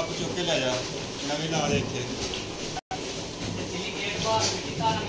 ਲਿਆ ਵਾਪਸ ਚੁੱਕ ਕੇ ਲੈ ਜਾ ਨਵੇਂ ਲਾ ਦੇ ਇੱਥੇ ਤੇ ਸਿਲੀ ਗੇਟ ਬਾਹਰ ਮਿੱਟੀ ਤਾਰਾਂ